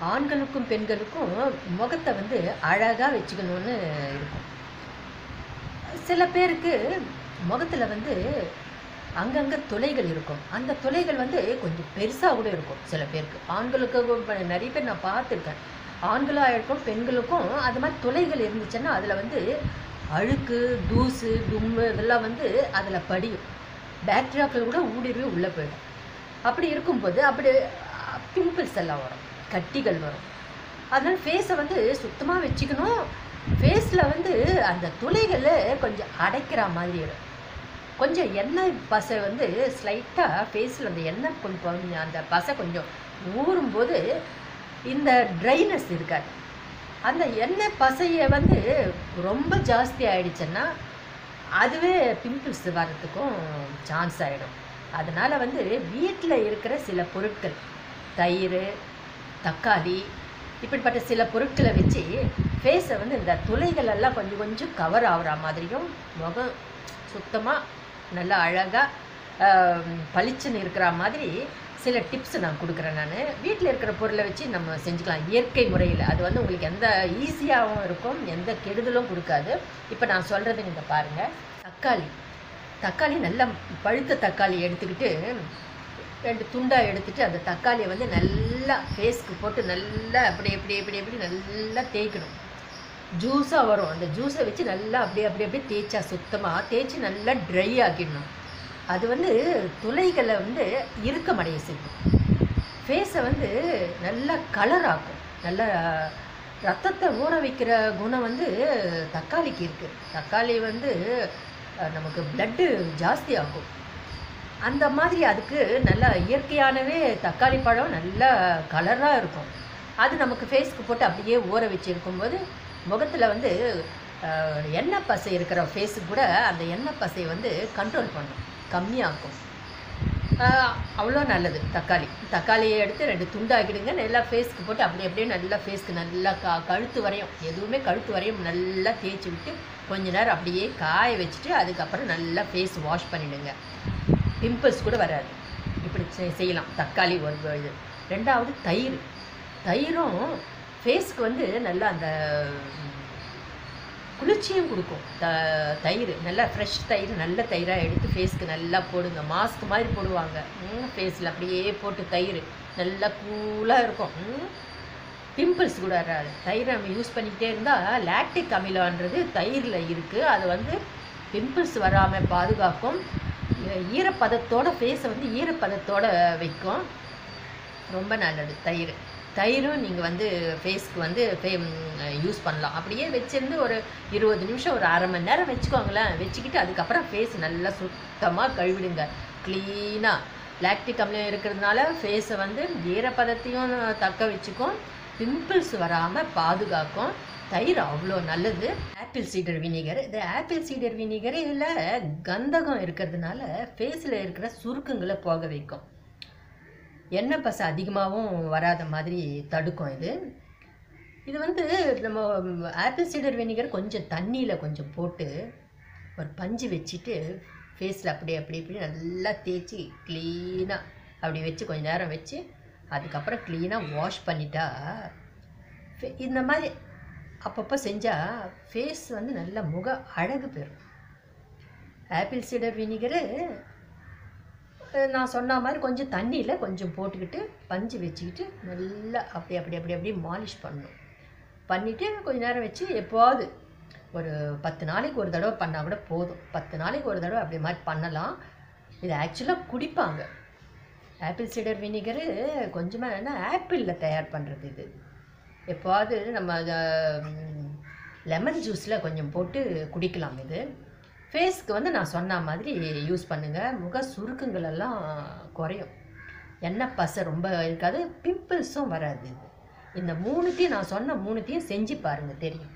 ஆண்களுக்கும் பெண்களுக்கும் முகத்தை வந்து அழகாக வச்சுக்கணும்னு இருக்கும். சில பேருக்கு முகத்தில் வந்து அங்கங்கே துளைகள் இருக்கும். அந்த துளைகள் வந்து கொஞ்சம் பெருசாக கூட இருக்கும் சில பேருக்கு. ஆண்களுக்கு நிறைய பேர் நான் பார்த்துருக்கேன். ஆண்களாக இருக்கும் பெண்களுக்கும் அது மாதிரி துளைகள் இருந்துச்சுன்னா அதில் வந்து அழுக்கு தூசு தும்மு இதெல்லாம் வந்து அதில் படியும். பேக்டீரியாக்கள் கூட ஊடுருவி உள்ளே போயிடும். அப்படி இருக்கும்போது அப்படி பிம்பிள்ஸ் எல்லாம் வரும். கட்டிகள் வரும். அதனால் ஃபேஸை வந்து சுத்தமாக வச்சுக்கணும். ஃபேஸில் வந்து அந்த துளைகளை கொஞ்சம் அடைக்கிற மாதிரி இருக்கும் கொஞ்சம் எண்ணெய் பசை வந்து ஸ்லைட்டாக ஃபேஸில் அந்த எண்ணெய் கொஞ்சம் கொஞ்சம் அந்த பசை கொஞ்சம் ஊறும்போது இந்த ட்ரைனஸ் இருக்காது. அந்த எண்ணெய் பசையை வந்து ரொம்ப ஜாஸ்தி ஆயிடுச்சுன்னா அதுவே பிம்பிள்ஸ் வர்றதுக்கும் சான்ஸ் ஆகிடும் அதனால் வந்து வீட்டில் இருக்கிற சில பொருட்கள் தயிர் தக்காளி இப்படிப்பட்ட சில பொருட்களை வச்சு ஃபேஸை வந்து இந்த துளைகள் எல்லாம் கொஞ்சம் கொஞ்சம் கவர் ஆகிற மாதிரியும் முகம் சுத்தமாக நல்லா அழகாக பளிச்சுன்னு இருக்கிற மாதிரி சில டிப்ஸ் நான் கொடுக்குறேன் நான். வீட்டில் இருக்கிற பொருளை வச்சு நம்ம செஞ்சுக்கலாம். இயற்கை முறையில். அது வந்து உங்களுக்கு எந்த ஈஸியாகவும் இருக்கும் எந்த கெடுதலும் கொடுக்காது. இப்போ நான் சொல்கிறது நீங்கள் பாருங்கள் தக்காளி. தக்காளி நல்லா பழுத்த தக்காளி எடுத்துக்கிட்டு ரெண்டு துண்டாக எடுத்துட்டு அந்த தக்காளியை வந்து நல்லா ஃபேஸ்க்கு போட்டு நல்லா அப்படி எப்படி எப்படி எப்படி நல்லா தேய்க்கணும். ஜூஸாக வரும். அந்த ஜூஸை வச்சு நல்லா அப்படியே அப்படியே அப்படியே தேய்ச்சா சுத்தமாக தேய்ச்சி நல்லா ட்ரை ஆக்கிடணும். அது வந்து துளைகளை வந்து இறுக்கமடைய செய்யும் ஃபேஸை வந்து நல்லா கலர் ஆக்கும். நல்லா ரத்தத்தை ஊற வைக்கிற குணம் வந்து தக்காளிக்கு இருக்குது தக்காளி வந்து நமக்கு பிளட்டு ஜாஸ்தி ஆகும். அந்த மாதிரி அதுக்கு நல்லா இயற்கையானவே தக்காளி பழம் நல்லா கலராக இருக்கும். அது நமக்கு ஃபேஸ்க்கு போட்டு அப்படியே ஊற வச்சு இருக்கும்போது முகத்தில் வந்து எண்ணெய் பசை இருக்கிற ஃபேஸுக்கு கூட அந்த எண்ணெய் பசையை வந்து கண்ட்ரோல் பண்ணும். கம்மியாகும் அவ்வளோ நல்லது தக்காளி. தக்காளியை எடுத்து ரெண்டு துண்டாக்கிடுங்க. நல்லா ஃபேஸ்க்கு போட்டு அப்படியே அப்படியே நல்லா ஃபேஸ்க்கு நல்லா க கழுத்து வரையும் எதுவுமே கழுத்து வரையும் நல்லா தேய்ச்சி விட்டு கொஞ்ச நேரம் அப்படியே காய வச்சுட்டு அதுக்கப்புறம் நல்லா ஃபேஸ் வாஷ் பண்ணிவிடுங்க பிம்பிள்ஸ் கூட வராது. இப்படி செய்யலாம். தக்காளி ஒரு இது. ரெண்டாவது தயிர். தயிரும் ஃபேஸ்க்கு வந்து நல்லா அந்த குளிர்ச்சியும் கொடுக்கும். த தயிர். நல்லா ஃப்ரெஷ் தயிர் நல்ல தயிராக எடுத்து ஃபேஸ்க்கு நல்லா போடுங்க. மாஸ்க் மாதிரி போடுவாங்க. ஃபேஸில் அப்படியே போட்டு தயிர். நல்லா கூலாக இருக்கும். பிம்பிள்ஸ் கூட வராது. தயிர் நம்ம யூஸ் பண்ணிக்கிட்டே இருந்தால் லாக்டிக் அமிலன்றது தயிரில் இருக்குது அது வந்து பிம்பிள்ஸ் வராமல் பாதுகாக்கும். ஈரப்பதத்தோட ஃபேஸை வந்து ஈரப்பதத்தோட வைக்கும். ரொம்ப நல்லது. தயிர். தயிரும் நீங்கள் வந்து ஃபேஸ்க்கு வந்து ஃபே யூஸ் பண்ணலாம். அப்படியே வச்சிருந்து ஒரு இருபது நிமிஷம் ஒரு அரை மணி நேரம் வச்சுக்கோங்களேன். வச்சுக்கிட்டு அதுக்கப்புறம் ஃபேஸ் நல்லா சுத்தமாக கழுவிடுங்க. க்ளீனாக லாக்டிக் அமிலம் இருக்கிறதுனால ஃபேஸை வந்து ஈரப்பதத்தையும் தக்க வச்சுக்கும். பிம்பிள்ஸ் வராமல் பாதுகாக்கும். தயிர் அவ்வளோ நல்லது. ஆப்பிள் சீடர் வினிகர் இந்த ஆப்பிள் சீடர் வினிகரில் கந்தகம் இருக்கிறதுனால ஃபேஸில் இருக்கிற சுருக்கங்களை போக வைக்கும். எண்ணெய் பசை அதிகமாகவும் வராத மாதிரி தடுக்கும் இது. இது வந்து நம்ம ஆப்பிள் சீடர் வினிகர் கொஞ்சம் தண்ணியில் கொஞ்சம் போட்டு ஒரு பஞ்சு வச்சுட்டு ஃபேஸில் அப்படியே அப்படி இப்படி நல்லா தேய்ச்சி க்ளீனாக அப்படி வச்சு கொஞ்ச நேரம் வச்சு அதுக்கப்புறம் க்ளீனாக வாஷ் பண்ணிட்டா இந்த மாதிரி அப்பப்போ செஞ்சால் ஃபேஸ் வந்து நல்ல முக அழகு பெறும். ஆப்பிள் சீடர் வினிகரு நான் சொன்ன மாதிரி கொஞ்சம் தண்ணியில் கொஞ்சம் போட்டுக்கிட்டு பஞ்சு வச்சுக்கிட்டு நல்லா அப்படி அப்படி அப்படி அப்படி மாலிஷ் பண்ணணும். பண்ணிவிட்டு கொஞ்சம் நேரம் வச்சு எப்போது ஒரு பத்து நாளைக்கு ஒரு தடவை பண்ணால் கூட போதும். பத்து நாளைக்கு ஒரு தடவை அப்படி மாதிரி பண்ணலாம். இது ஆக்சுவலாக குடிப்பாங்க. ஆப்பிள் சீடர் வினிகரு கொஞ்சமாக என்ன ஆப்பிளில் தயார் பண்ணுறது இது. எப்போவாது நம்ம லெமன் ஜூஸில் கொஞ்சம் போட்டு குடிக்கலாம் இது. ஃபேஸ்க்கு வந்து நான் சொன்ன மாதிரி யூஸ் பண்ணுங்கள் முக சுருக்கங்களெல்லாம் குறையும். எண்ணெய் பசை ரொம்ப இருக்காது. பிம்பிள்ஸும் வராது இது. இந்த மூணுத்தையும் நான் சொன்ன மூணுத்தையும் செஞ்சு பாருங்கள் தெரியும்.